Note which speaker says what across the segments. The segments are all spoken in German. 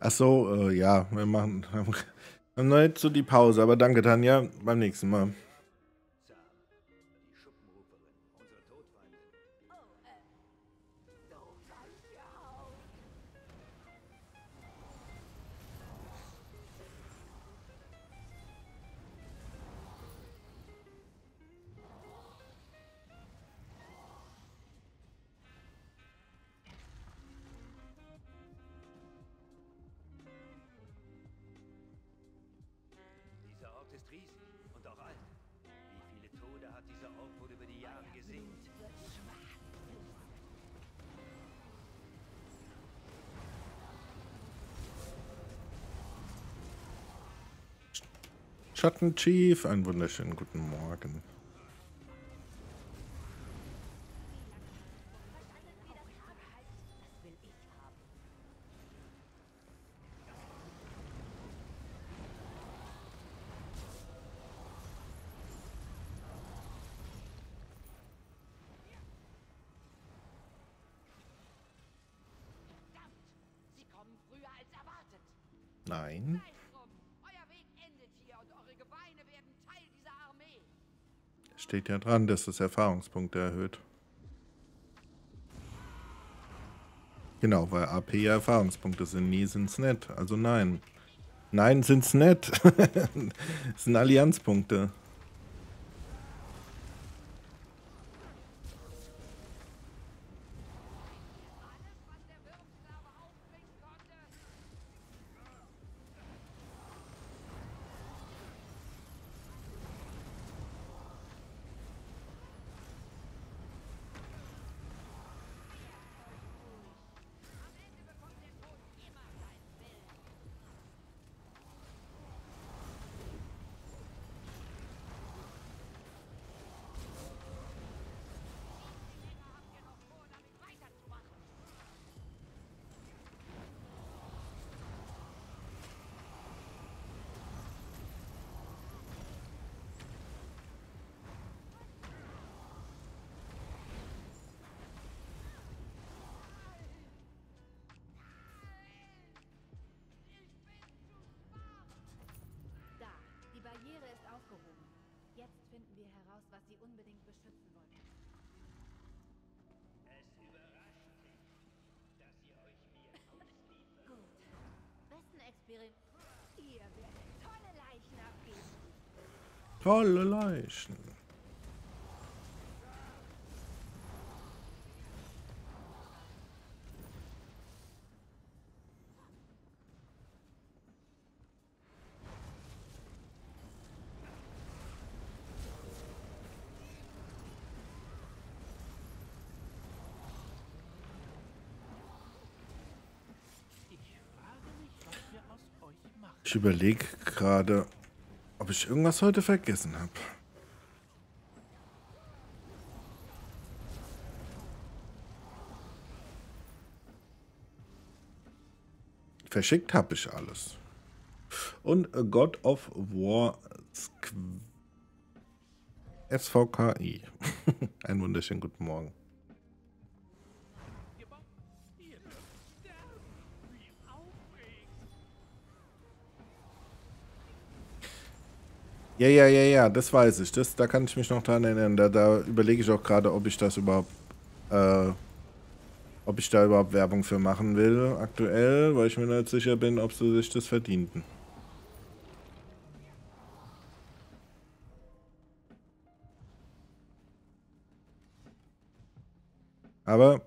Speaker 1: Ach so, äh, ja, wir machen haben nicht so die Pause, aber danke, Tanja. Beim nächsten Mal. Schattenchief, einen wunderschönen guten Morgen.
Speaker 2: Erwartet.
Speaker 1: Nein. Steht ja dran, dass das Erfahrungspunkte erhöht. Genau, weil AP ja Erfahrungspunkte sind. Nie sind's nett. Also nein. Nein, sind's nett. das sind Allianzpunkte.
Speaker 3: Euch machen.
Speaker 1: Ich überlege gerade, ob ich irgendwas heute vergessen habe. Verschickt habe ich alles. Und God of War SVKI. Einen wunderschönen guten Morgen. Ja, ja, ja, ja, das weiß ich. Das, da kann ich mich noch dran erinnern. Da, da überlege ich auch gerade, ob ich das überhaupt, äh, ob ich da überhaupt Werbung für machen will, aktuell, weil ich mir nicht sicher bin, ob sie sich das verdienten. Aber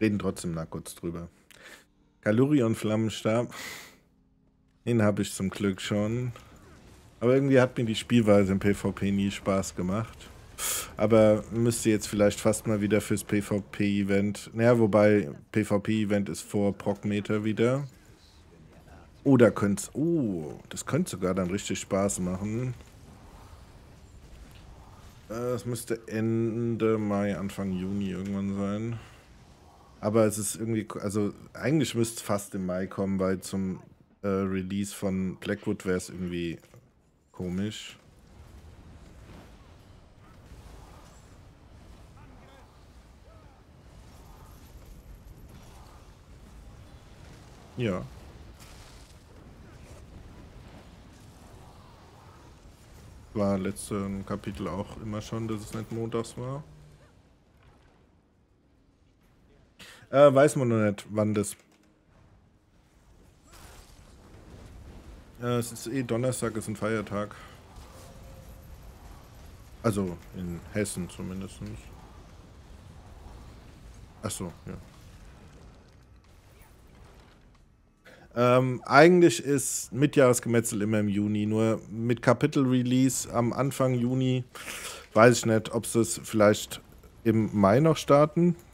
Speaker 1: reden trotzdem mal kurz drüber. Kalurion Flammenstab, den habe ich zum Glück schon. Aber irgendwie hat mir die Spielweise im PvP nie Spaß gemacht. Aber müsste jetzt vielleicht fast mal wieder fürs PvP-Event. Naja, wobei PvP-Event ist vor Proc-Meter wieder. Oder könnte Oh, das könnte sogar dann richtig Spaß machen. Äh, Es müsste Ende Mai, Anfang Juni irgendwann sein. Aber es ist irgendwie, also eigentlich müsste es fast im Mai kommen, weil zum äh, Release von Blackwood wäre es irgendwie komisch. Ja. War letzten Kapitel auch immer schon, dass es nicht montags war. Äh, weiß man noch nicht, wann das. Äh, es ist eh Donnerstag, ist ein Feiertag. Also in Hessen zumindest. Ach so, ja. Ähm, eigentlich ist Mitjahresgemetzel immer im Juni, nur mit Kapitel-Release am Anfang Juni weiß ich nicht, ob sie es vielleicht im Mai noch starten. Ähm,
Speaker 4: Ich habe die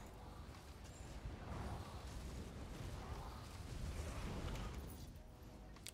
Speaker 4: Geister zahlloser. Hören wir mal eure Seele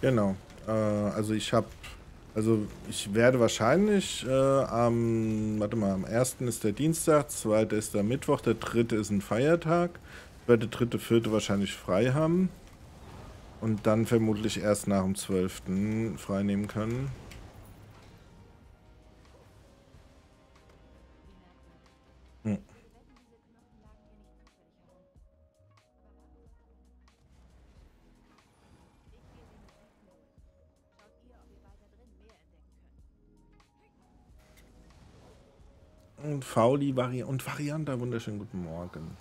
Speaker 1: genau. Äh, also ich habe, also ich werde wahrscheinlich äh, am, warte mal, am 1. ist der Dienstag, 2. ist der Mittwoch, der 3. ist ein Feiertag, werde 3., 4. wahrscheinlich frei haben und dann vermutlich erst nach dem 12. frei nehmen können. Fauli Vari und Varianta, wunderschönen guten Morgen.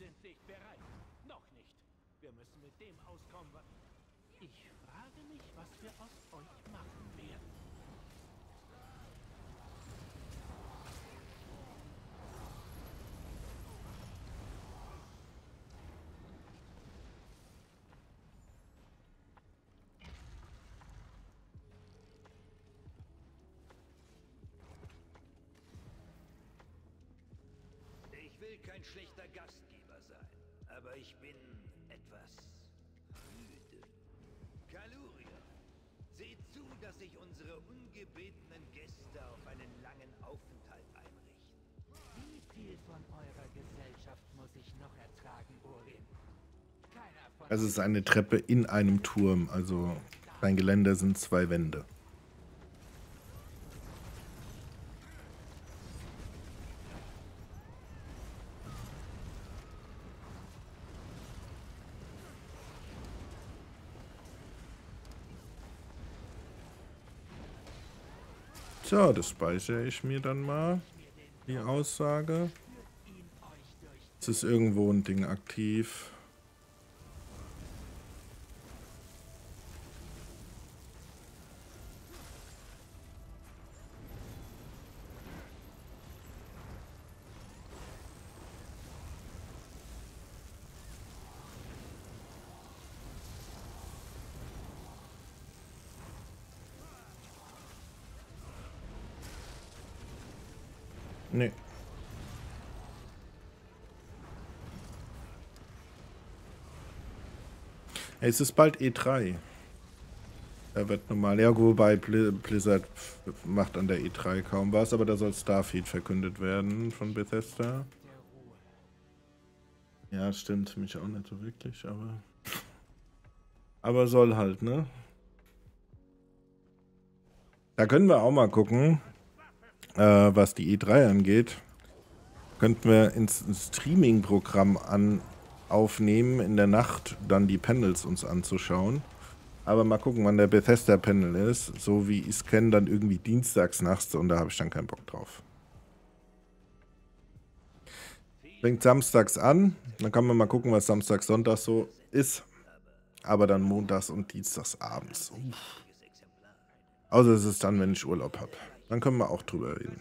Speaker 5: Sind nicht bereit. Noch nicht. Wir müssen mit dem auskommen, was... Ich frage mich, was wir aus euch machen werden.
Speaker 3: Ich will kein schlechter Gastgeber sein, aber ich bin etwas müde. Kaluria, seht zu, dass sich unsere ungebetenen Gäste auf einen langen Aufenthalt einrichten.
Speaker 6: Wie viel von eurer Gesellschaft muss ich noch ertragen, Urin? Keiner von
Speaker 1: Also es ist eine Treppe in einem Turm, also sein Geländer sind zwei Wände. So, das speichere ich mir dann mal, die Aussage. Es ist irgendwo ein Ding aktiv. Es ist bald E3. Da wird normal, ja, wobei Bli- Blizzard macht an der E3 kaum was, aber da soll Starfield verkündet werden von Bethesda. Ja, stimmt, mich auch nicht so wirklich, aber. Aber soll halt, ne? Da können wir auch mal gucken, äh, was die E3 angeht. Könnten wir ins Streaming-Programm an aufnehmen, in der Nacht dann die Panels uns anzuschauen. Aber mal gucken, wann der Bethesda-Panel ist. So wie ich es kenne, dann irgendwie dienstags nachts und da habe ich dann keinen Bock drauf. Fängt samstags an, dann kann man mal gucken, was Samstag, Sonntag so ist. Aber dann montags und dienstags abends. Uff. Außer es ist dann, wenn ich Urlaub habe. Dann können wir auch drüber reden.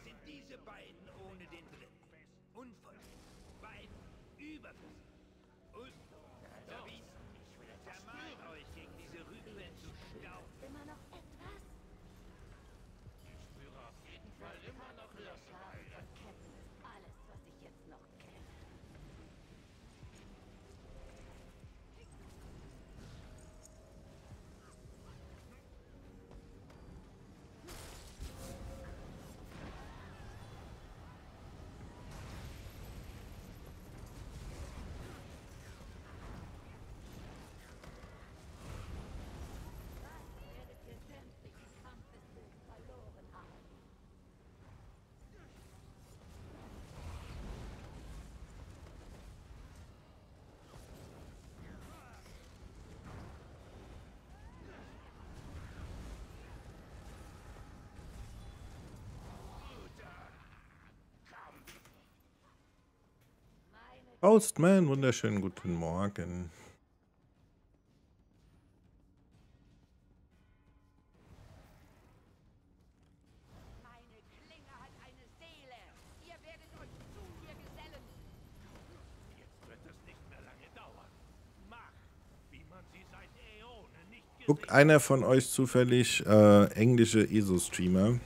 Speaker 5: Seit Äonen nicht gesehen
Speaker 1: Guckt einer von euch zufällig äh, englische ESO-Streamer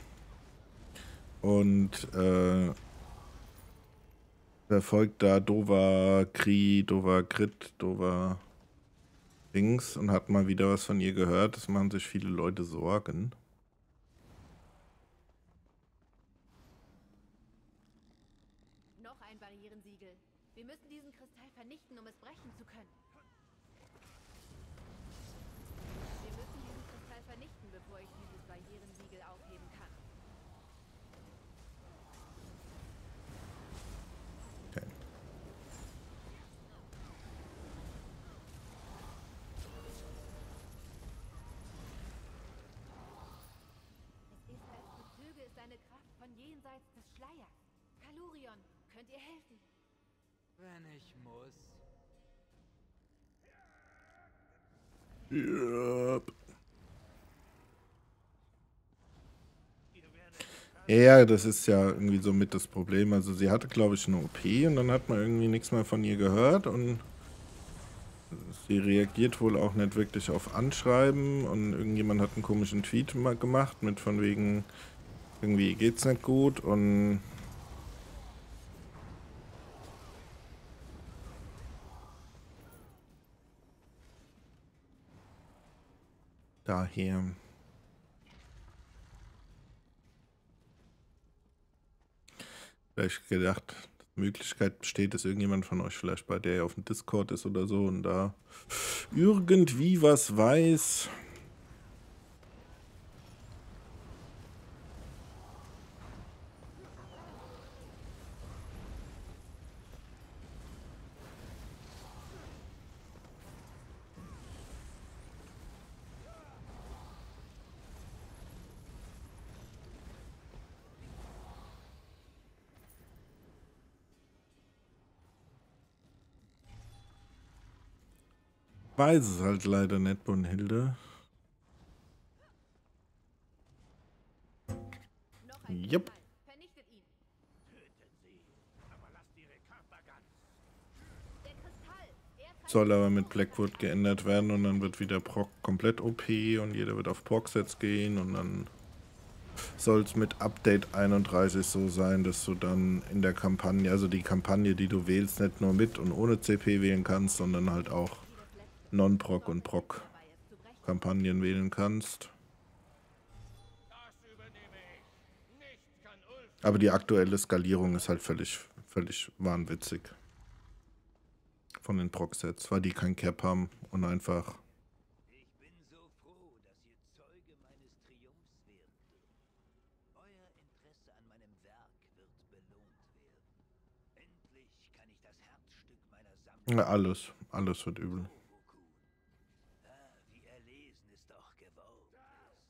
Speaker 1: und äh, verfolgt da Dova Kri, Dova Grit, Dova Dings und hat mal wieder was von ihr gehört. Das machen sich viele Leute Sorgen.
Speaker 4: Noch ein Barrierensiegel. Wir müssen diesen Kristall vernichten, um es brechen zu können. Wir müssen diesen Kristall vernichten, bevor ich dieses Barrierensiegel aufheben kann.
Speaker 1: Okay.
Speaker 4: Es ist, als bezöge es seine Kraft von Schleiers. Kalurion, könnt ihr helfen?
Speaker 6: Wenn ich muss.
Speaker 1: Yep. Ja, das ist ja irgendwie so mit das Problem. Also sie hatte, glaube ich, eine OP und dann hat man irgendwie nichts mehr von ihr gehört und sie reagiert wohl auch nicht wirklich auf Anschreiben und irgendjemand hat einen komischen Tweet mal gemacht mit von wegen irgendwie geht's nicht gut und daher vielleicht gedacht, die Möglichkeit besteht, dass irgendjemand von euch vielleicht bei der auf dem Discord ist oder so und da irgendwie was weiß. Weiß es halt leider nicht, Brunhilde.
Speaker 4: Ein
Speaker 1: Jupp. Soll aber mit Blackwood geändert werden und dann wird wieder Proc komplett OP und jeder wird auf Proc-Sets gehen und dann soll es mit Update 31 so sein, dass du dann in der Kampagne, also die Kampagne, die du wählst, nicht nur mit und ohne CP wählen kannst, sondern halt auch Non-Proc und Proc-Kampagnen wählen kannst. Aber die aktuelle Skalierung ist halt völlig, völlig wahnwitzig. Von den Proc-Sets, weil die kein Cap haben und einfach
Speaker 3: bin so froh, dass ihr Zeuge meines Triumphs werden dürft. Euer Interesse an meinem Werk wird belohnt werden. Endlich kann ich das Herzstück meiner Sammlung
Speaker 1: ja, alles, alles wird übel.
Speaker 3: Goku. Ah, wie erlesen es doch geworden ist.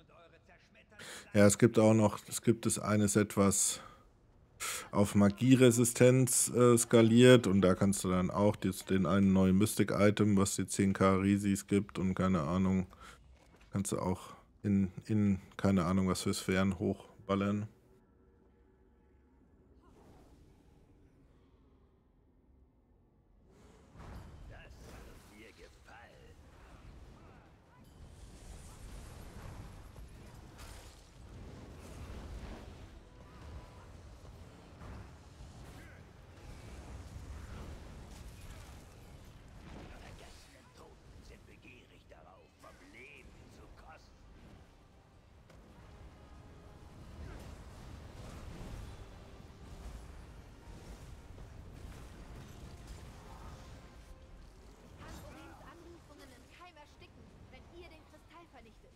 Speaker 3: Und eure zerschmetternden
Speaker 1: Ja, es gibt auch noch, es gibt das eine Set, was auf Magieresistenz äh, skaliert und da kannst du dann auch den einen neuen Mystic-Item, was dir 10k Risis gibt und keine Ahnung, kannst du auch in, in keine Ahnung was für Sphären hochballern.
Speaker 3: Das wird mir gefallen. Vergessenen Toten sind begierig darauf, vom Leben zu kosten.
Speaker 4: Kann Orins Anrufungen im Keim ersticken, wenn ihr den Kristall vernichtet.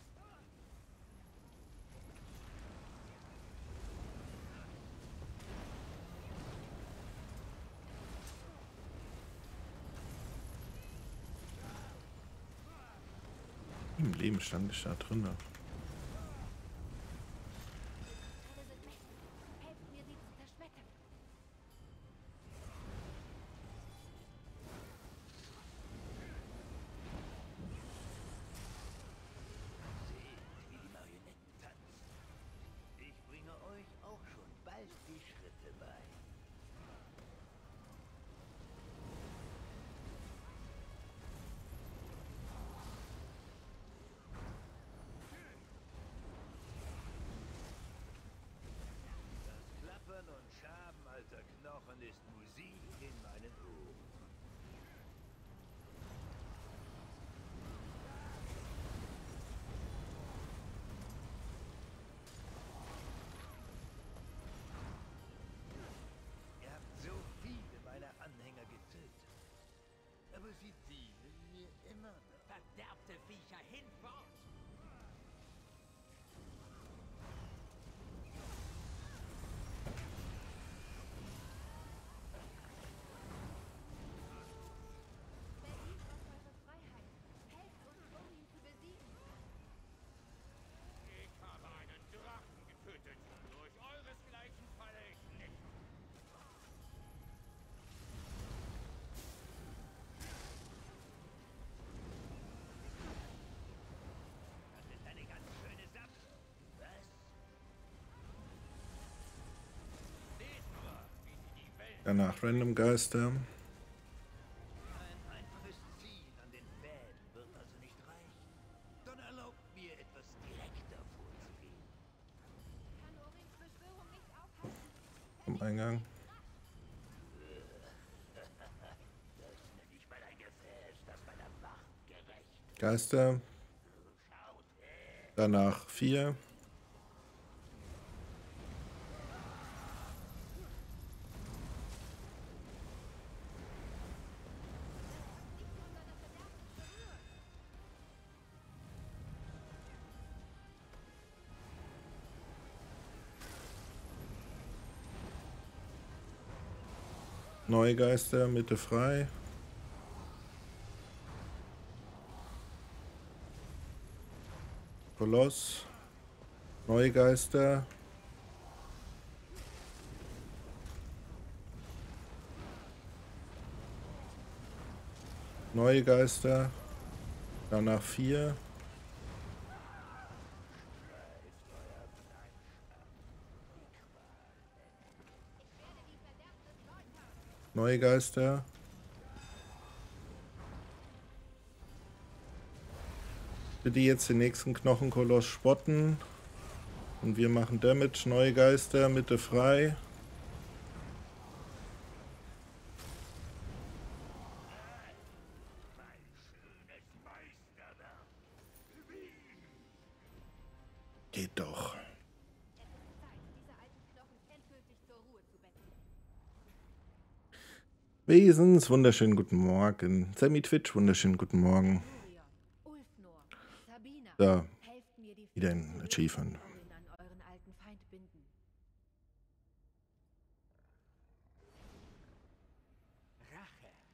Speaker 1: Im Leben stand ich da drin.
Speaker 3: Gefäß, das meiner Macht gerecht
Speaker 1: Geister. Danach vier. Neue Geister, Mitte frei. Koloss. Neue Geister. Neue Geister. Danach vier. Neue Geister. Bitte jetzt den nächsten Knochenkoloss spotten. Und wir machen Damage. Neue Geister, Mitte frei. Wesens, wunderschönen guten Morgen. Sammy Twitch, wunderschönen guten Morgen. Da, wieder ein Achievement.